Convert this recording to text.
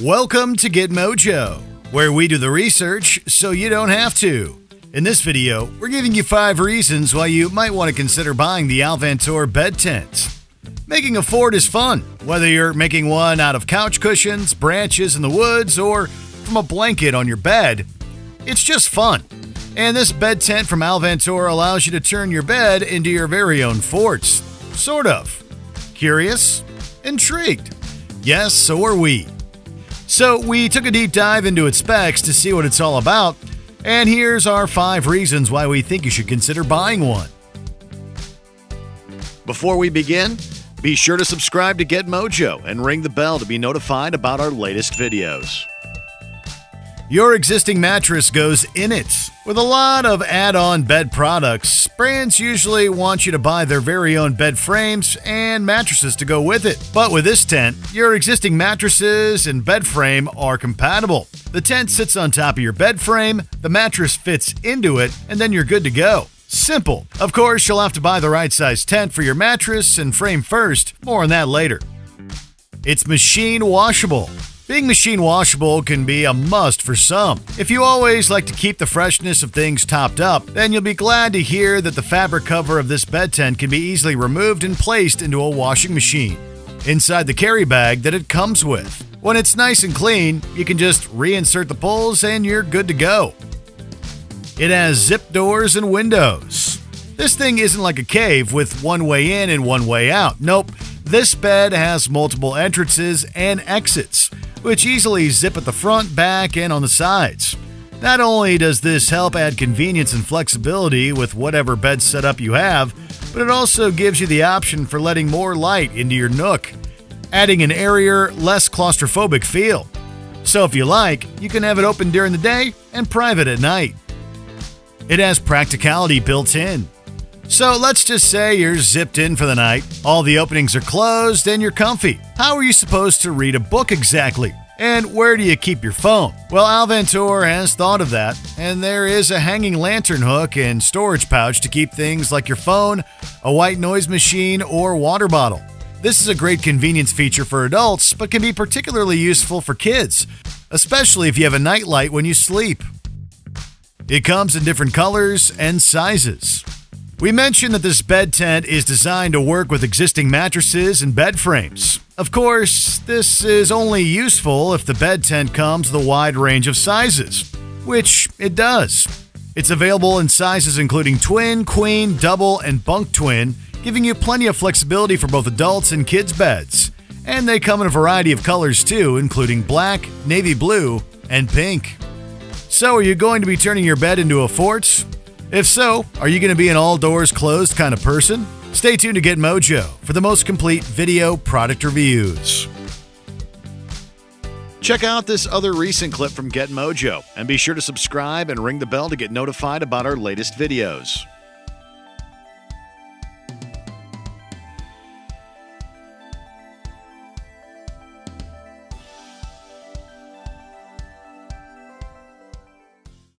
Welcome to Get Mojo, where we do the research so you don't have to. In this video, we're giving you five reasons why you might want to consider buying the Alvantor bed tent. Making a fort is fun, whether you're making one out of couch cushions, branches in the woods, or from a blanket on your bed. It's just fun. And this bed tent from Alvantor allows you to turn your bed into your very own forts. Sort of. Curious? Intrigued? Yes, so are we. So we took a deep dive into its specs to see what it's all about, and here's our five reasons why we think you should consider buying one. Before we begin, be sure to subscribe to Get Mojo and ring the bell to be notified about our latest videos. Your existing mattress goes in it. With a lot of add on bed products, brands usually want you to buy their very own bed frames and mattresses to go with it. But with this tent, your existing mattresses and bed frame are compatible. The tent sits on top of your bed frame, the mattress fits into it, and then you're good to go. Simple. Of course, you'll have to buy the right size tent for your mattress and frame first. More on that later. It's machine washable. Being machine washable can be a must for some. If you always like to keep the freshness of things topped up, then you'll be glad to hear that the fabric cover of this bed tent can be easily removed and placed into a washing machine inside the carry bag that it comes with. When it's nice and clean, you can just reinsert the poles and you're good to go. It has zip doors and windows. This thing isn't like a cave with one way in and one way out. Nope, this bed has multiple entrances and exits which easily zip at the front, back, and on the sides. Not only does this help add convenience and flexibility with whatever bed setup you have, but it also gives you the option for letting more light into your nook, adding an airier, less claustrophobic feel. So if you like, you can have it open during the day and private at night. It has practicality built in. So let's just say you're zipped in for the night, all the openings are closed, and you're comfy. How are you supposed to read a book exactly? And where do you keep your phone? Well, Alvantor has thought of that, and there is a hanging lantern hook and storage pouch to keep things like your phone, a white noise machine, or water bottle. This is a great convenience feature for adults, but can be particularly useful for kids, especially if you have a nightlight when you sleep. It comes in different colors and sizes. We mentioned that this bed tent is designed to work with existing mattresses and bed frames. Of course, this is only useful if the bed tent comes with a wide range of sizes, which it does. It's available in sizes including twin, queen, double, and bunk twin, giving you plenty of flexibility for both adults and kids' beds. And they come in a variety of colors too, including black, navy blue, and pink. So, are you going to be turning your bed into a fort? If so, are you going to be an all doors closed kind of person? Stay tuned to Get Mojo for the most complete video product reviews. Check out this other recent clip from Get Mojo and be sure to subscribe and ring the bell to get notified about our latest videos.